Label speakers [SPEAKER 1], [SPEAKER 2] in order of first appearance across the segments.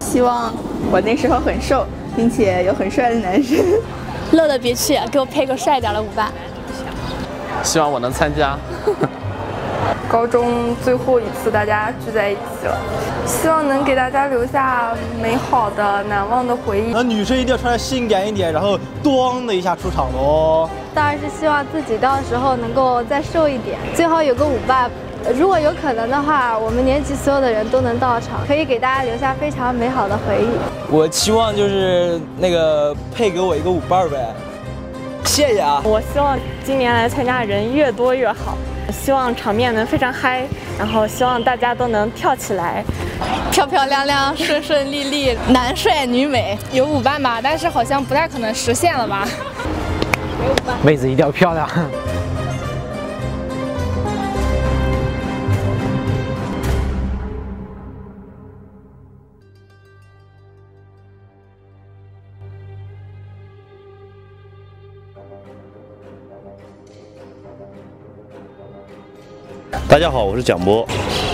[SPEAKER 1] 希望我那时候很瘦，并且有很帅的男生。
[SPEAKER 2] 乐乐别去，给我配个帅点的舞伴。
[SPEAKER 3] 希望我能参加。
[SPEAKER 4] 高中最后一次大家聚在一起了，希望能给大家留下美好的、难忘的回忆。
[SPEAKER 5] 那女生一定要穿的性感一点，然后咣的一下出场哦。
[SPEAKER 6] 当然是希望自己到时候能够再瘦一点，最好有个舞伴如果有可能的话，我们年级所有的人都能到场，可以给大家留下非常美好的回忆。
[SPEAKER 7] 我期望就是那个配给我一个舞伴呗。谢谢啊！
[SPEAKER 8] 我希望今年来参加的人越多越好，希望场面能非常嗨，然后希望大家都能跳起来，
[SPEAKER 2] 漂漂亮亮、顺顺利利，男帅女美。
[SPEAKER 9] 有舞伴吧，但是好像不太可能实现了吧？
[SPEAKER 10] 妹子一定要漂亮。
[SPEAKER 11] 大家好，我是蒋波。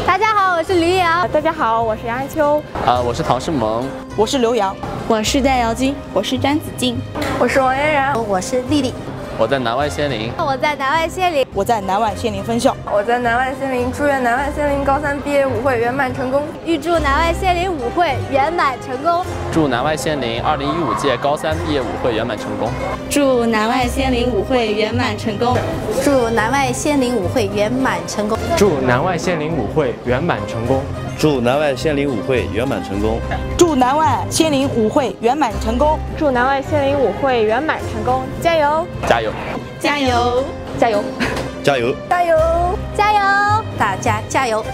[SPEAKER 6] 大家好，我是李瑶。
[SPEAKER 8] 大家好，我是杨安秋。
[SPEAKER 3] 啊，我是唐诗萌。
[SPEAKER 12] 我是刘洋。
[SPEAKER 13] 我是戴瑶金。
[SPEAKER 14] 我是詹子静。
[SPEAKER 4] 我是王嫣然。
[SPEAKER 15] 我是丽丽。
[SPEAKER 3] 我在南外仙林。
[SPEAKER 6] 我在南外仙林。
[SPEAKER 12] 我在南外仙林分校。
[SPEAKER 4] 我在南外仙林。祝愿南外仙林高三毕业舞会圆满成功。
[SPEAKER 6] 预祝南外仙林舞会圆满成功。
[SPEAKER 3] 祝南外仙林二零一五届高三毕业舞会圆满成功。
[SPEAKER 13] 祝南外仙林舞会圆满成功。
[SPEAKER 15] 祝南外仙林舞会圆满成功。
[SPEAKER 10] 祝南外仙林舞会圆满成功。
[SPEAKER 11] 祝南外仙林舞会圆满成功。
[SPEAKER 12] 祝南外仙林舞会圆满成功。
[SPEAKER 8] 祝南外仙林舞会圆满成功，加油！
[SPEAKER 3] 加油！
[SPEAKER 13] 加油！
[SPEAKER 8] 加油！
[SPEAKER 11] 加油！
[SPEAKER 4] 加油！
[SPEAKER 6] 加油！
[SPEAKER 15] 大家加油！